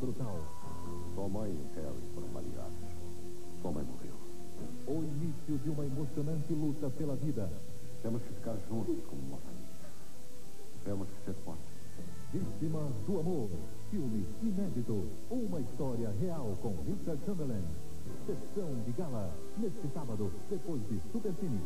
brutal. Sua mãe e Harry foram baleados. Sua mãe morreu. O início de uma emocionante luta pela vida. Temos que ficar juntos como uma família. Temos que ser fortes. Vítimas do Amor. Filme inédito. Uma história real com Richard Chamberlain. Sessão de gala. Neste sábado, depois de Supercine.